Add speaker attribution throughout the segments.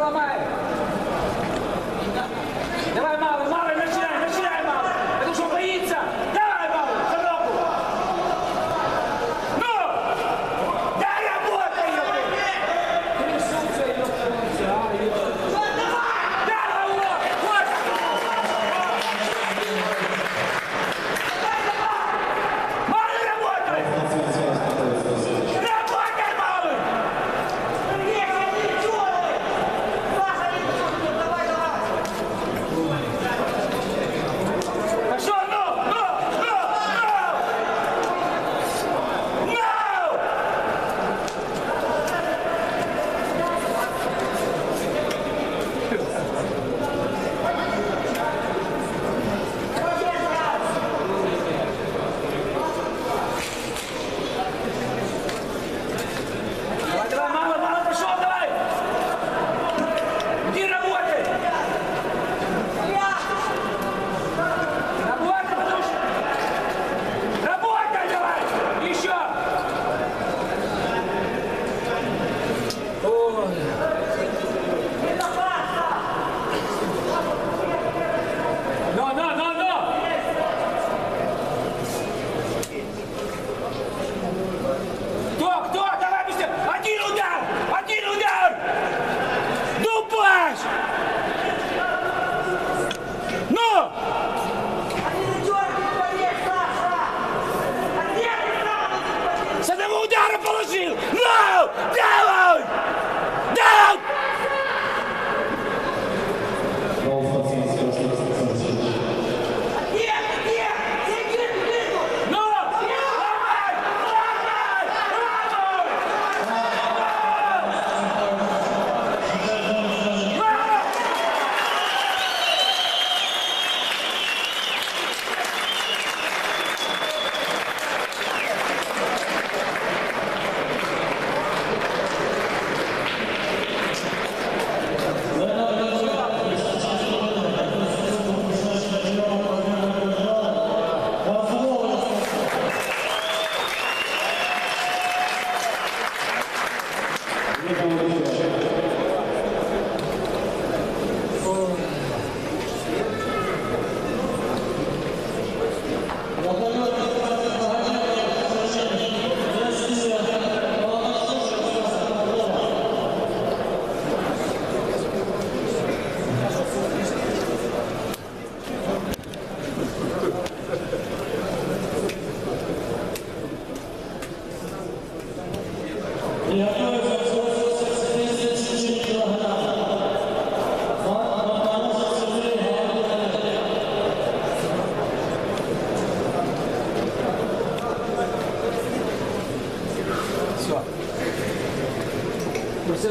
Speaker 1: Calamaia.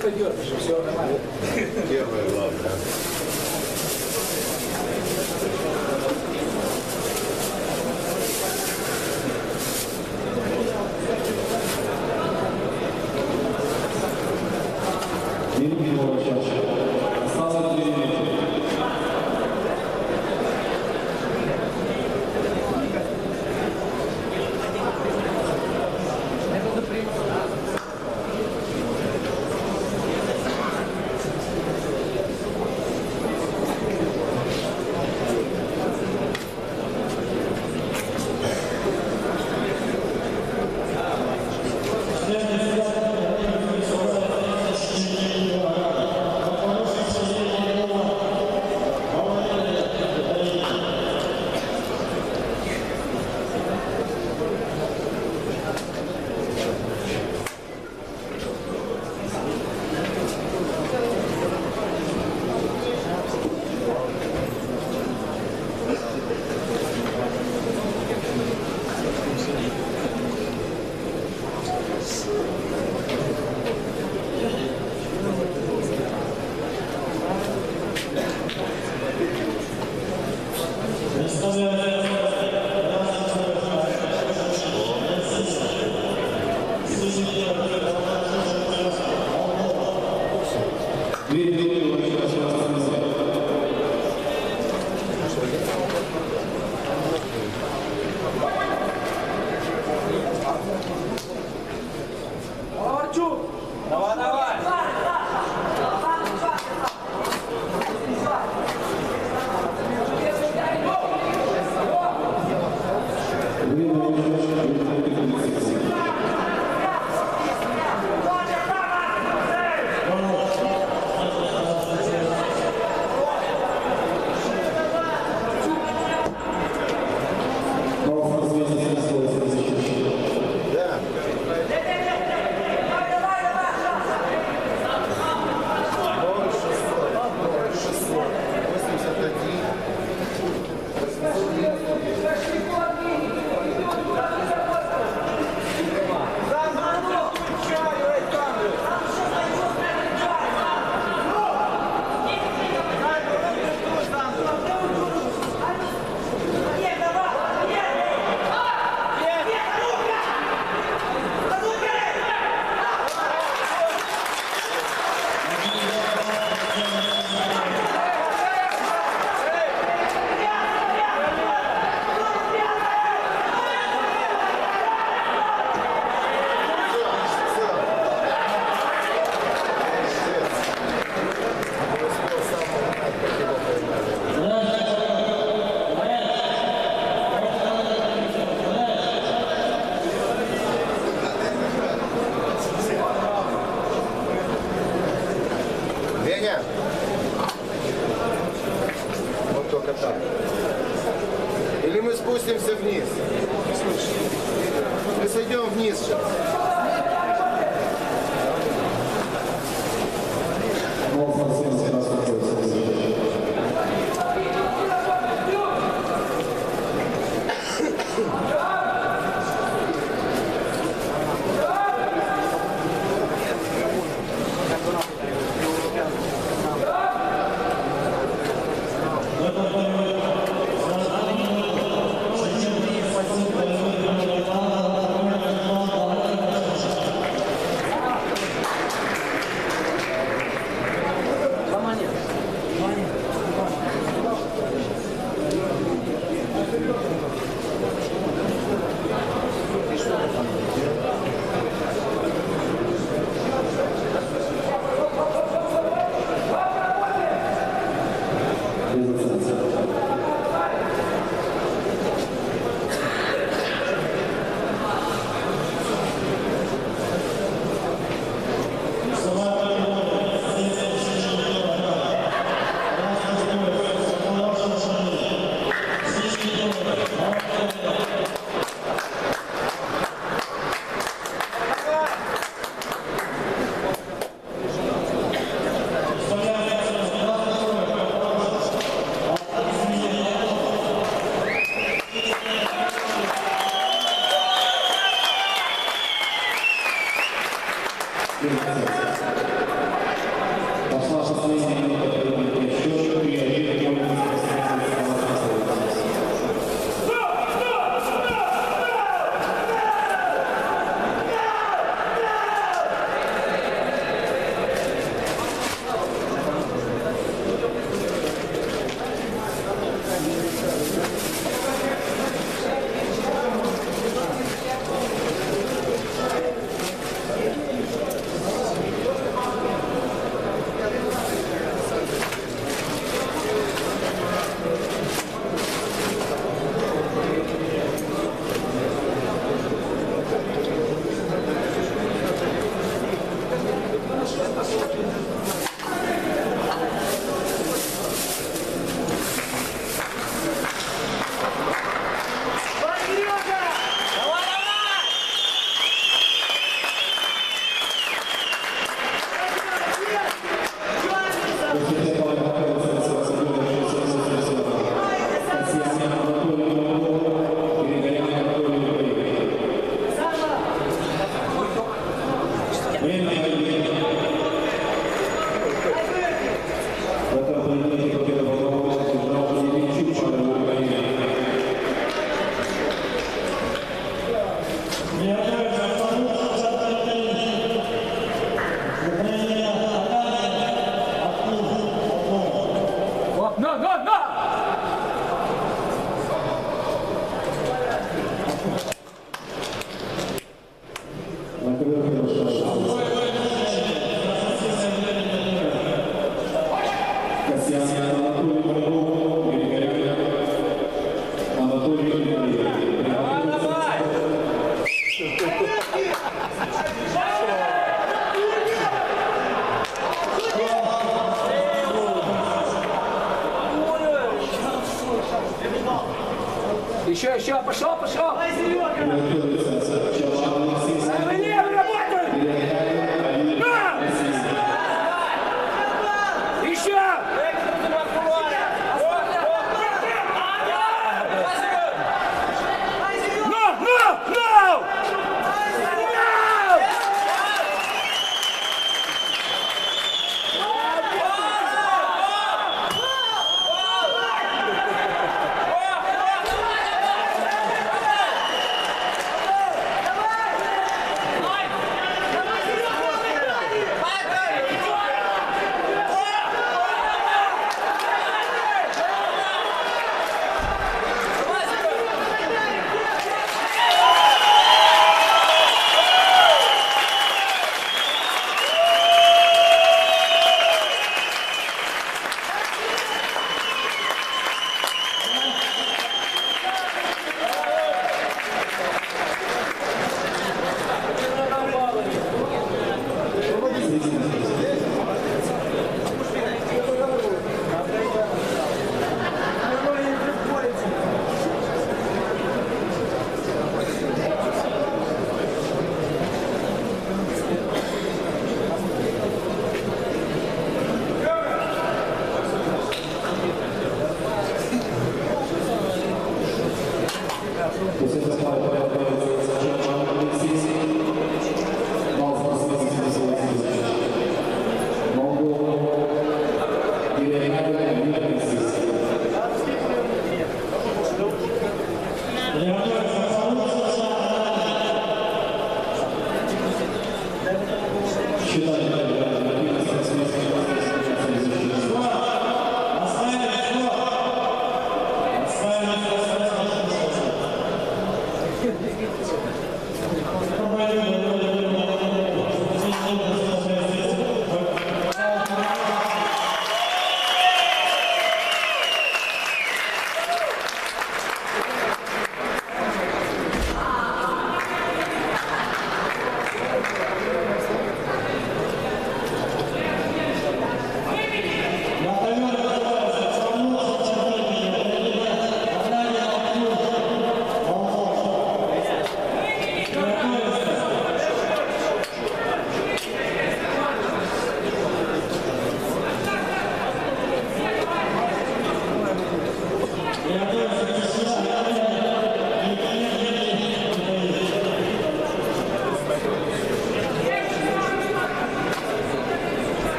Speaker 2: superior.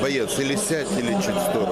Speaker 2: Боец, или сядь, или чуть в сторону.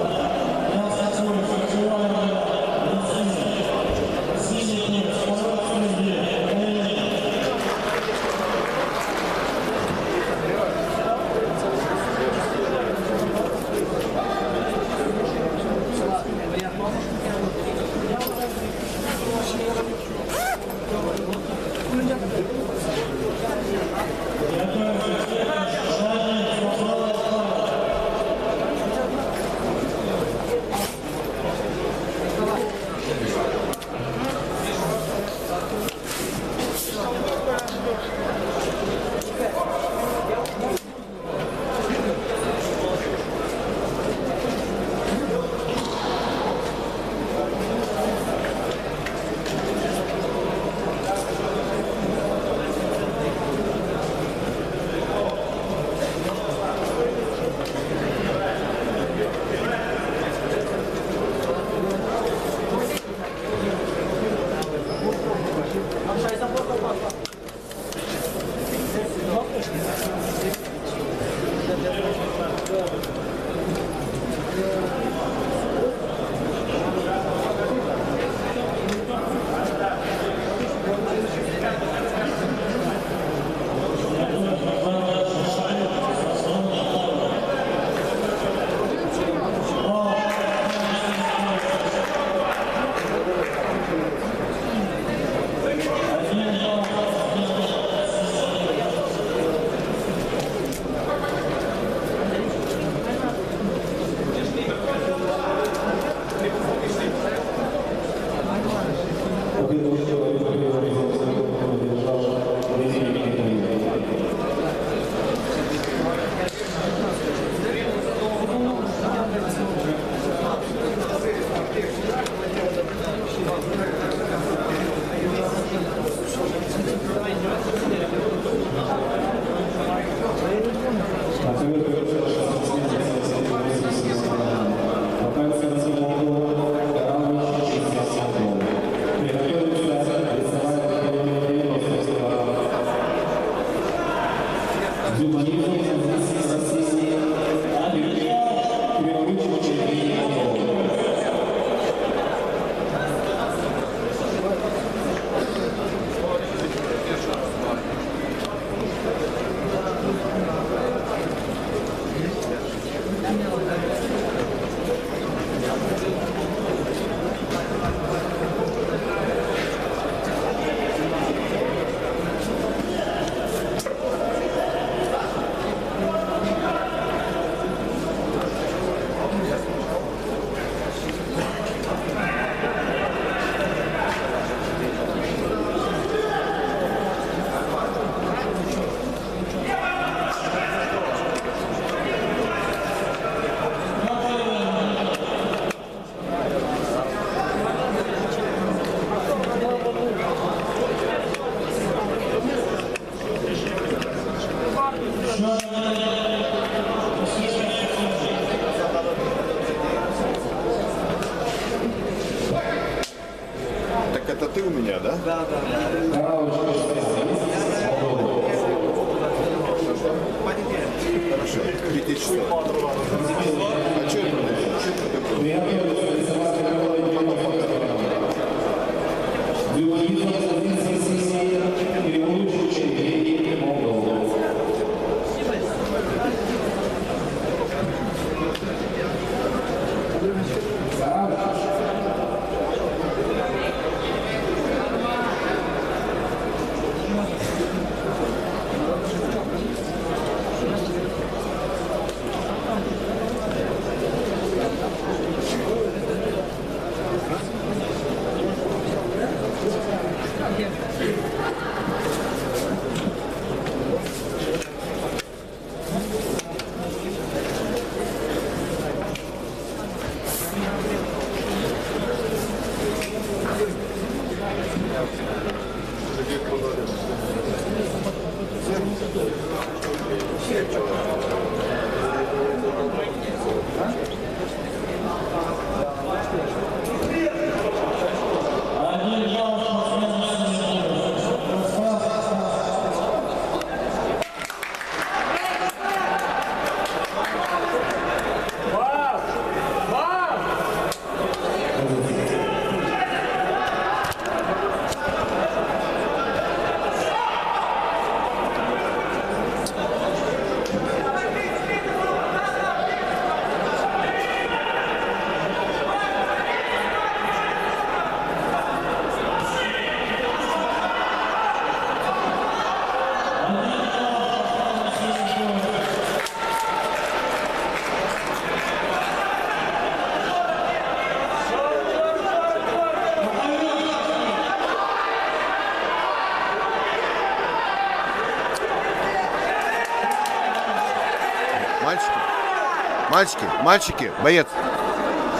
Speaker 2: Мальчики, мальчики, боец,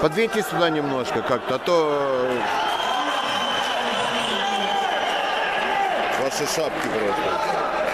Speaker 2: подвиньтесь сюда немножко как-то, а то... Э, ваши шапки просто.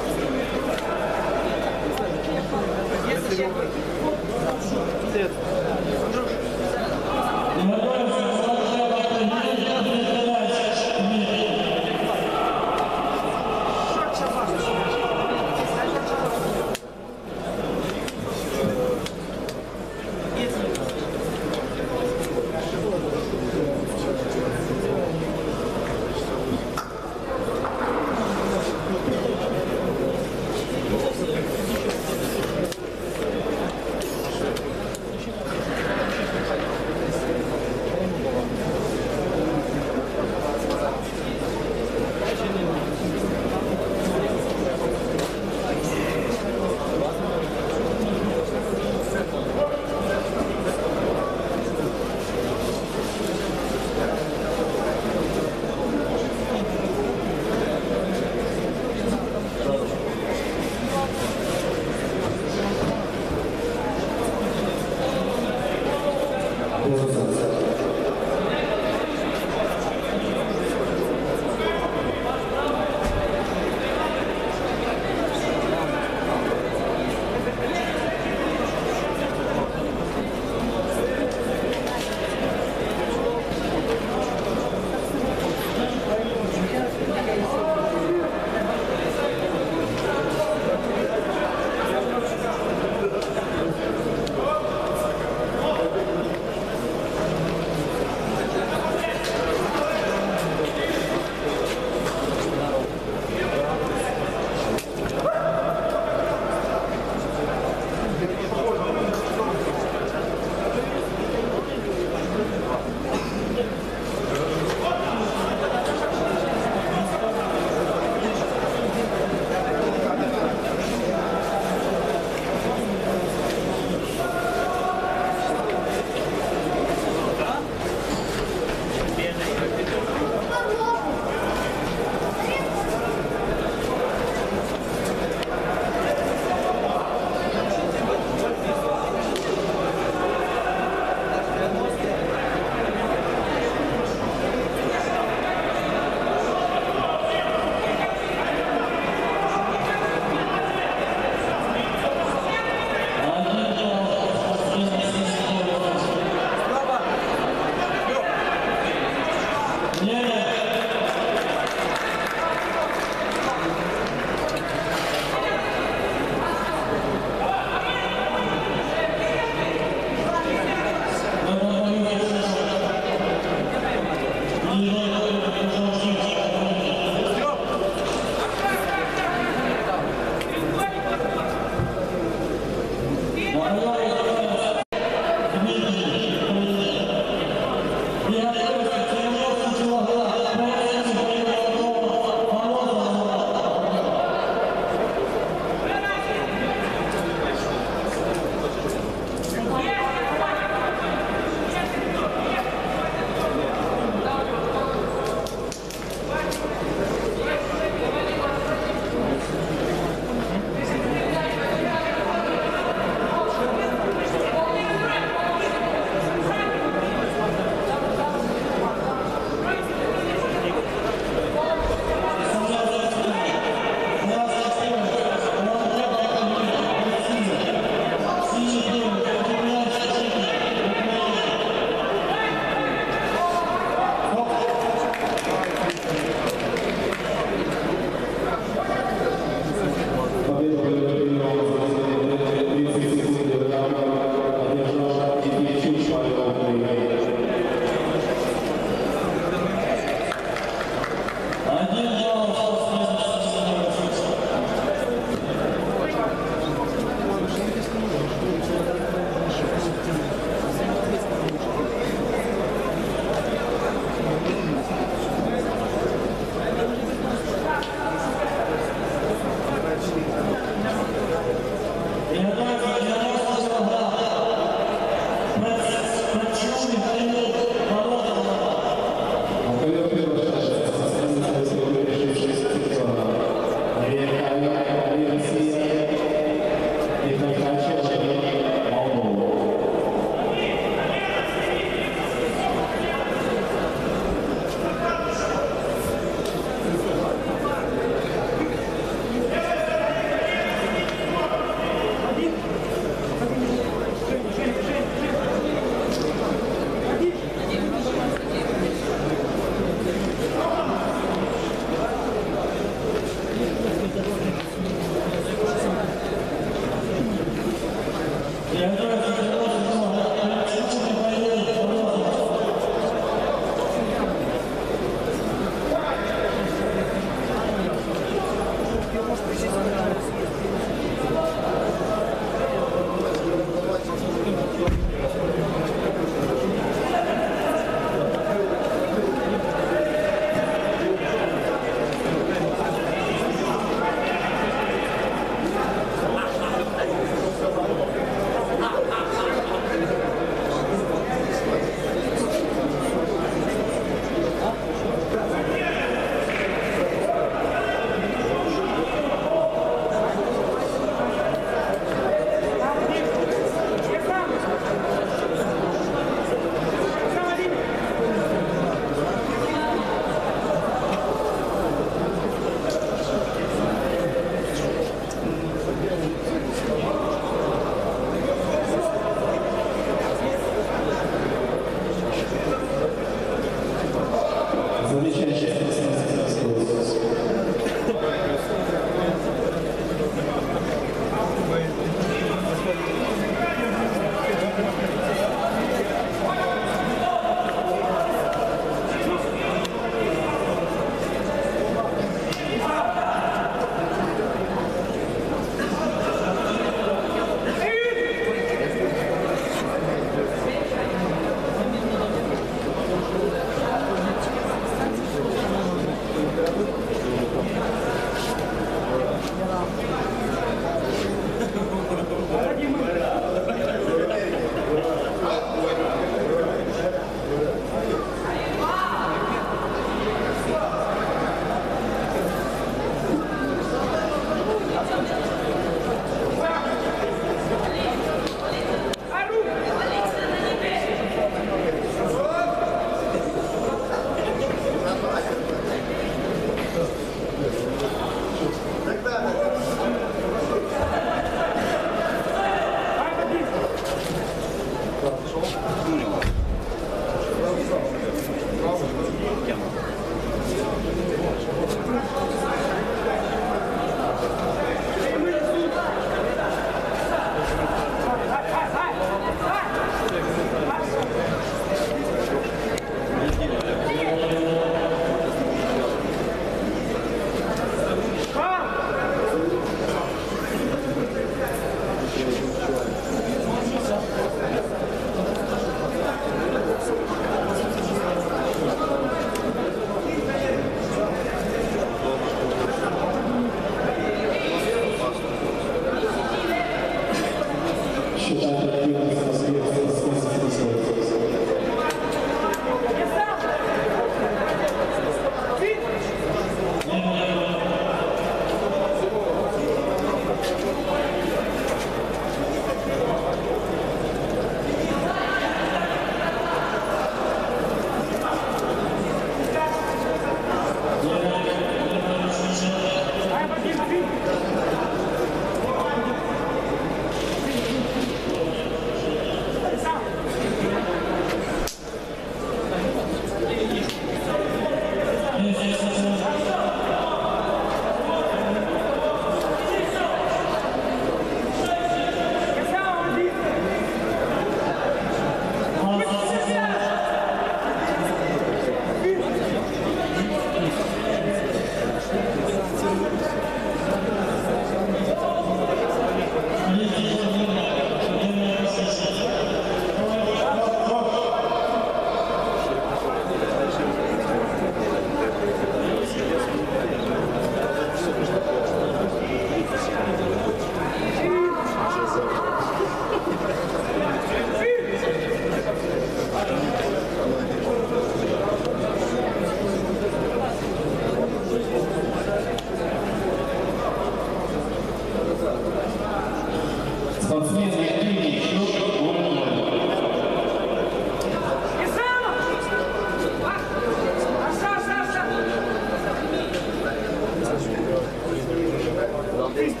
Speaker 3: Thank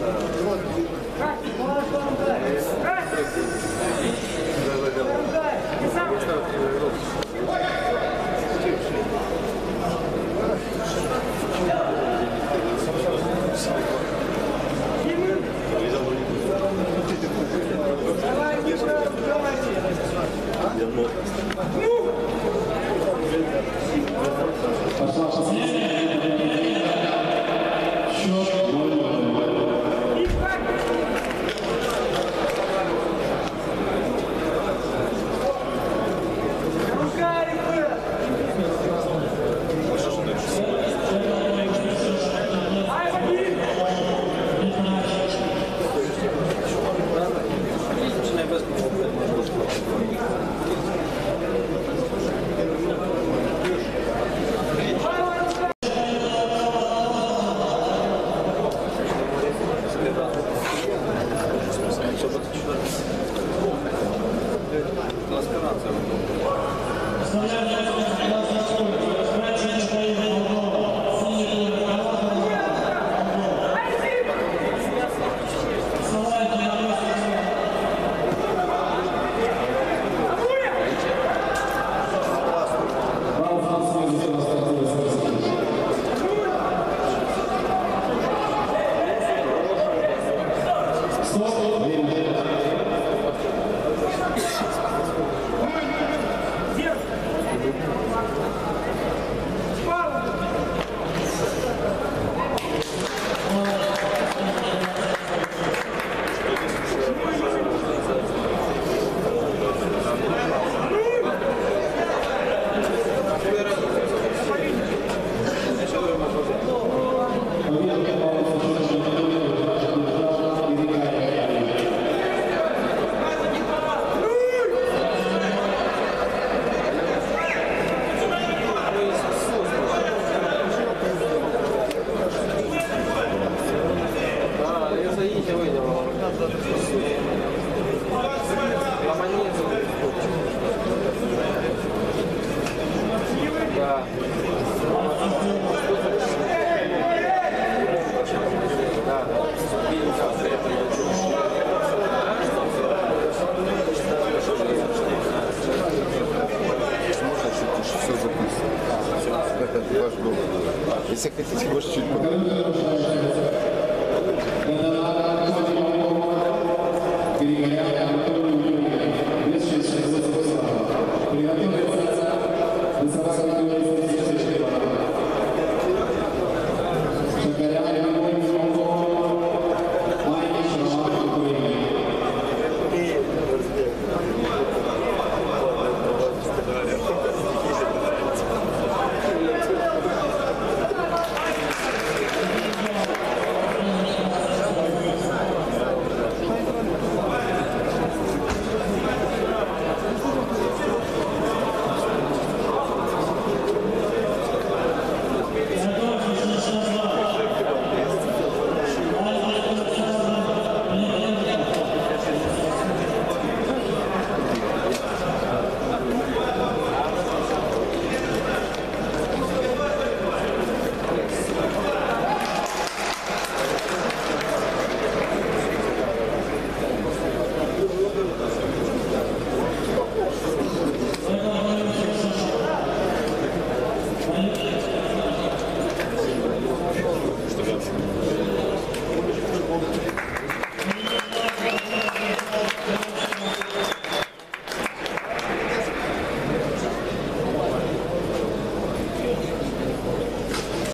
Speaker 1: you.